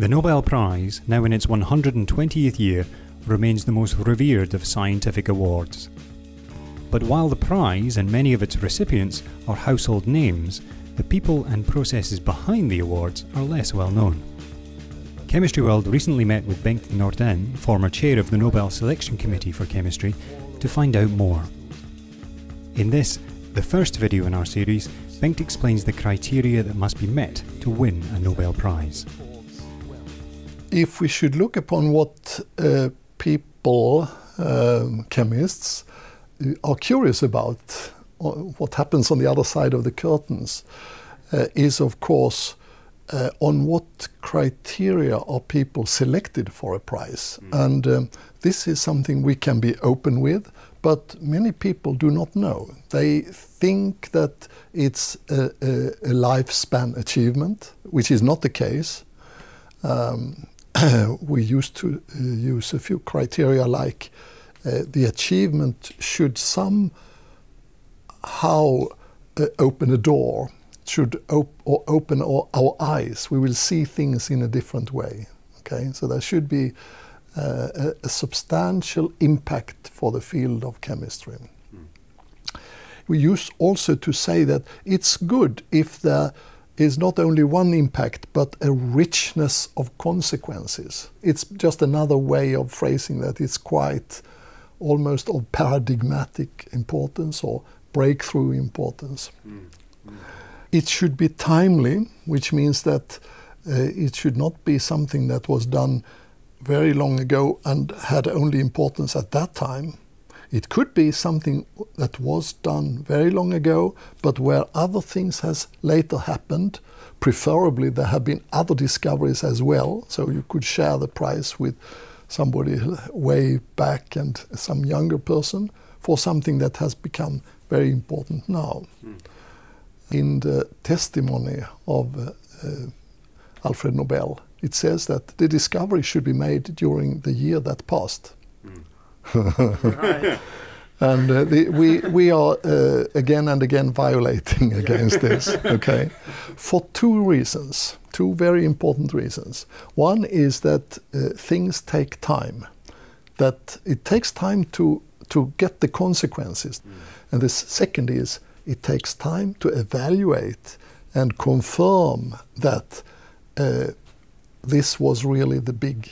The Nobel Prize, now in its 120th year, remains the most revered of scientific awards. But while the prize and many of its recipients are household names, the people and processes behind the awards are less well known. Chemistry World recently met with Bengt Nordén, former chair of the Nobel Selection Committee for Chemistry, to find out more. In this, the first video in our series, Bengt explains the criteria that must be met to win a Nobel Prize. If we should look upon what uh, people, um, chemists, uh, are curious about, uh, what happens on the other side of the curtains, uh, is of course uh, on what criteria are people selected for a prize. Mm. And um, this is something we can be open with, but many people do not know. They think that it's a, a, a lifespan achievement, which is not the case. Um, we used to uh, use a few criteria like uh, the achievement should somehow uh, open a door should op or open our, our, eyes. We will see things in a different way. Okay, so there should be uh, a, a, substantial impact for the field of chemistry. Mm. We use also to say that it's good if there is not only one impact but a richness of consequences. It's just another way of phrasing that. It's quite almost of paradigmatic importance or breakthrough importance. Mm. Mm. It should be timely, which means that uh, it should not be something that was done very long ago and had only importance at that time. It could be something that was done very long ago, but where other things has later happened. Preferably, there have been other discoveries as well, so you could share the prize with somebody way back and some younger person for something that has become very important now. Mm in the testimony of uh, uh, Alfred Nobel, it says that the discovery should be made during the year that passed. Mm. and uh, the, we, we are uh, again and again violating against this, okay, for two reasons, two very important reasons. One is that uh, things take time, that it takes time to, to get the consequences. Mm. And the second is it takes time to evaluate and confirm that uh, this was really the big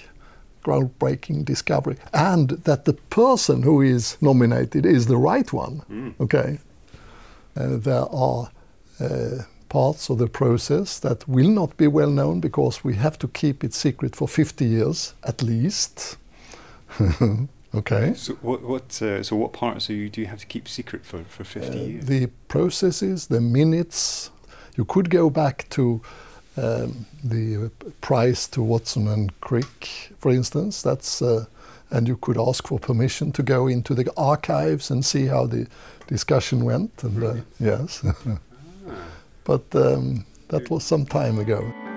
groundbreaking discovery and that the person who is nominated is the right one. Mm. Okay. Uh, there are uh, parts of the process that will not be well known because we have to keep it secret for 50 years at least. Okay. So what, what uh, so what parts you, do you have to keep secret for, for 50 uh, years? The processes, the minutes. You could go back to um, the price to Watson and Crick, for instance. That's uh, and you could ask for permission to go into the archives and see how the discussion went. And uh, yes, ah. but um, that was some time ago.